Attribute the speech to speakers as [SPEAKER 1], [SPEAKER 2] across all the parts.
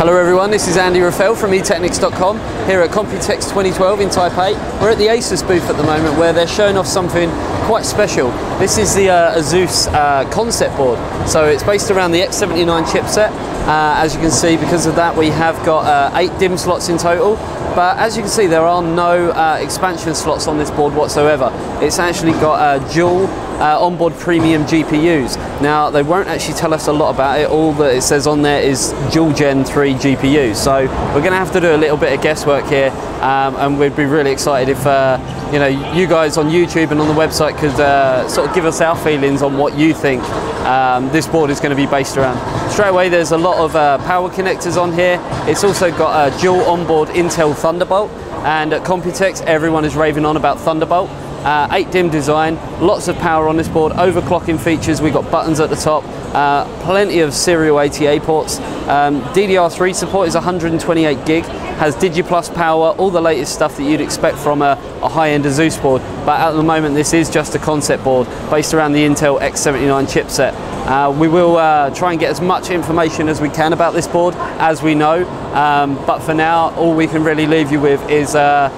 [SPEAKER 1] Hello everyone, this is Andy Ruffell from eTeknix.com here at Computex 2012 in Taipei. We're at the Asus booth at the moment where they're showing off something quite special. This is the uh, Asus uh, concept board. So it's based around the X79 chipset. Uh, as you can see, because of that, we have got uh, eight DIMM slots in total. But as you can see, there are no uh, expansion slots on this board whatsoever. It's actually got uh, dual uh, onboard premium GPUs. Now, they won't actually tell us a lot about it. All that it says on there is dual Gen 3 GPUs. So we're going to have to do a little bit of guesswork here, um, and we'd be really excited if uh, you know you guys on YouTube and on the website could uh, sort of give us our feelings on what you think um, this board is going to be based around. Straight away, there's a lot of uh, power connectors on here. It's also got a dual onboard Intel Thunderbolt, and at Computex, everyone is raving on about Thunderbolt. Uh, 8 DIMM design, lots of power on this board, overclocking features, we've got buttons at the top, uh, plenty of serial ATA ports. Um, DDR3 support is 128 gig, has DigiPlus power, all the latest stuff that you'd expect from a, a high-end Asus board. But at the moment, this is just a concept board based around the Intel X79 chipset. Uh, we will uh, try and get as much information as we can about this board as we know. Um, but for now, all we can really leave you with is uh,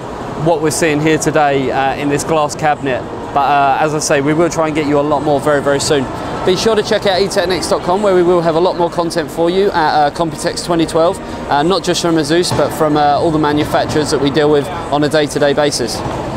[SPEAKER 1] what we're seeing here today uh, in this glass cabinet. But as I say, we will try and get you a lot more very, very soon. Be sure to check out eteknix.com where we will have a lot more content for you at uh, Computex 2012, uh, not just from Asus, but from uh, all the manufacturers that we deal with on a day-to-day -day basis.